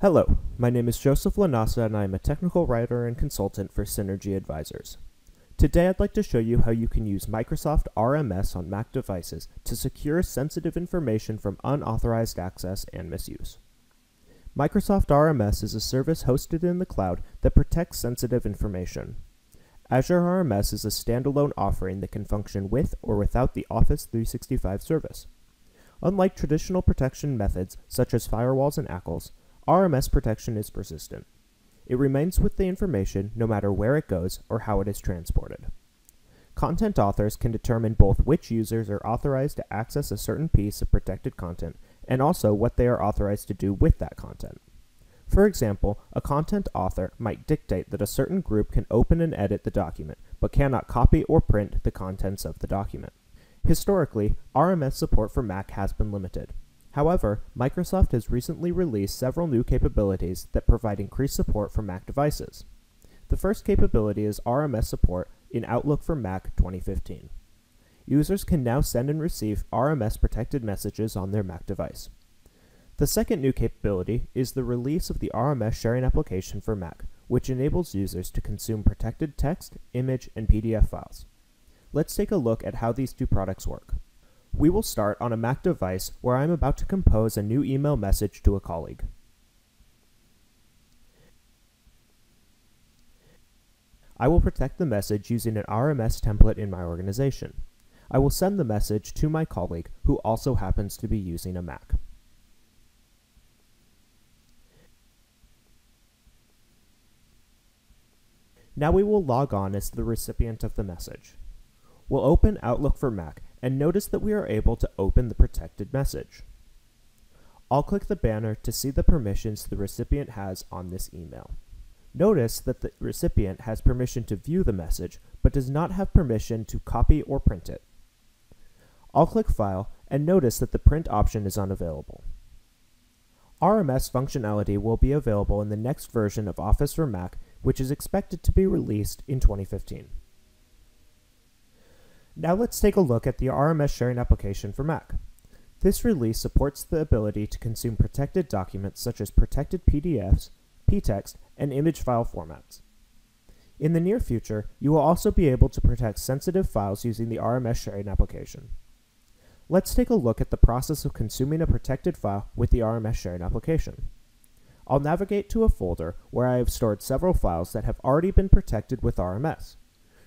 Hello, my name is Joseph Lanasa and I am a technical writer and consultant for Synergy Advisors. Today I'd like to show you how you can use Microsoft RMS on Mac devices to secure sensitive information from unauthorized access and misuse. Microsoft RMS is a service hosted in the cloud that protects sensitive information. Azure RMS is a standalone offering that can function with or without the Office 365 service. Unlike traditional protection methods such as firewalls and ACLs, RMS protection is persistent. It remains with the information no matter where it goes or how it is transported. Content authors can determine both which users are authorized to access a certain piece of protected content and also what they are authorized to do with that content. For example, a content author might dictate that a certain group can open and edit the document, but cannot copy or print the contents of the document. Historically, RMS support for Mac has been limited. However, Microsoft has recently released several new capabilities that provide increased support for Mac devices. The first capability is RMS support in Outlook for Mac 2015. Users can now send and receive RMS protected messages on their Mac device. The second new capability is the release of the RMS sharing application for Mac, which enables users to consume protected text, image, and PDF files. Let's take a look at how these two products work. We will start on a Mac device where I am about to compose a new email message to a colleague. I will protect the message using an RMS template in my organization. I will send the message to my colleague who also happens to be using a Mac. Now we will log on as the recipient of the message. We'll open Outlook for Mac and notice that we are able to open the protected message. I'll click the banner to see the permissions the recipient has on this email. Notice that the recipient has permission to view the message, but does not have permission to copy or print it. I'll click File and notice that the print option is unavailable. RMS functionality will be available in the next version of Office for Mac, which is expected to be released in 2015. Now let's take a look at the RMS sharing application for Mac. This release supports the ability to consume protected documents such as protected PDFs, ptext, and image file formats. In the near future, you will also be able to protect sensitive files using the RMS sharing application. Let's take a look at the process of consuming a protected file with the RMS sharing application. I'll navigate to a folder where I have stored several files that have already been protected with RMS.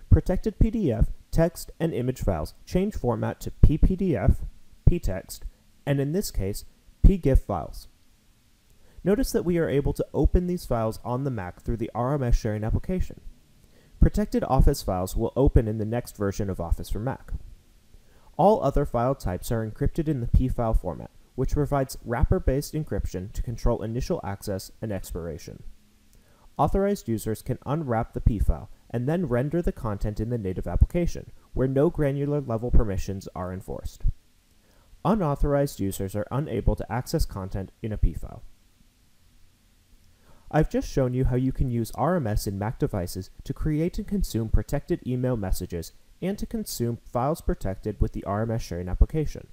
Protected PDF text, and image files change format to ppdf, ptext, and in this case, pgif files. Notice that we are able to open these files on the Mac through the RMS sharing application. Protected Office files will open in the next version of Office for Mac. All other file types are encrypted in the pfile format, which provides wrapper-based encryption to control initial access and expiration. Authorized users can unwrap the pfile and then render the content in the native application, where no granular level permissions are enforced. Unauthorized users are unable to access content in a pfile. I've just shown you how you can use RMS in Mac devices to create and consume protected email messages and to consume files protected with the RMS sharing application.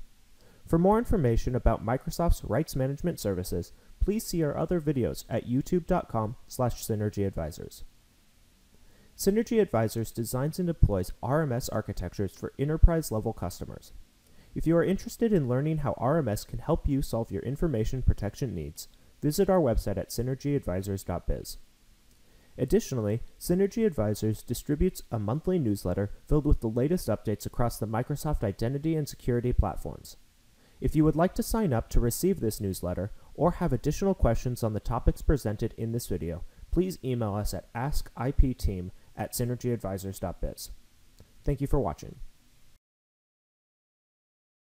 For more information about Microsoft's rights management services, please see our other videos at youtube.com slash synergyadvisors. Synergy Advisors designs and deploys RMS architectures for enterprise-level customers. If you are interested in learning how RMS can help you solve your information protection needs, visit our website at synergyadvisors.biz. Additionally, Synergy Advisors distributes a monthly newsletter filled with the latest updates across the Microsoft identity and security platforms. If you would like to sign up to receive this newsletter or have additional questions on the topics presented in this video, please email us at askipteam at synergyadvisors.biz. Thank you for watching.